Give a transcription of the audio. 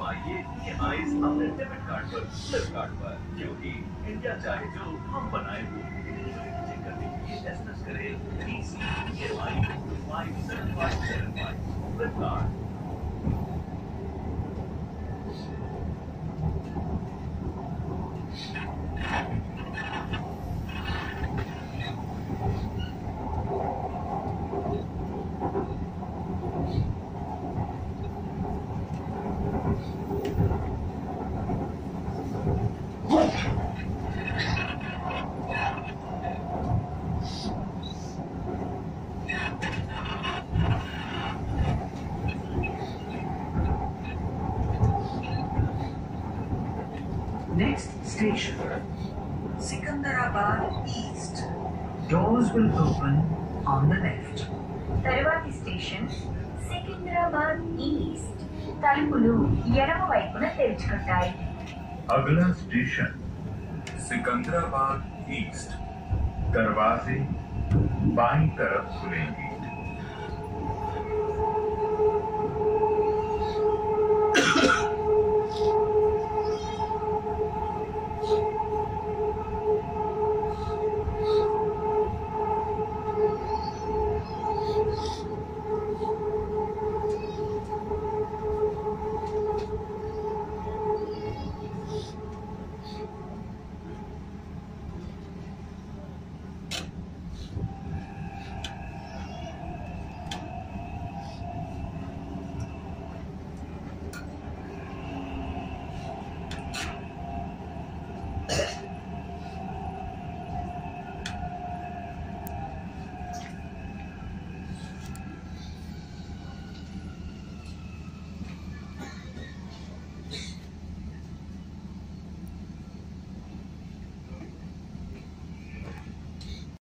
पाइए E M आई अपने debit card पर फ्लिपकार्ट पर, क्योंकि इंडिया चाहे जो हम बनाए वो करें Flipkart Next station, Sikandarabad East. Doors will open on the left. తరువాతి స్టేషన్ సికింద్రాబాద్ ఈస్ట్ తలుపులు ఎడమ వైపున తెరుచుకుంటాయి अगला स्टेशन सिकंदराबाद ईस्ट दरवाजे बाईं तरफ खुलेंगे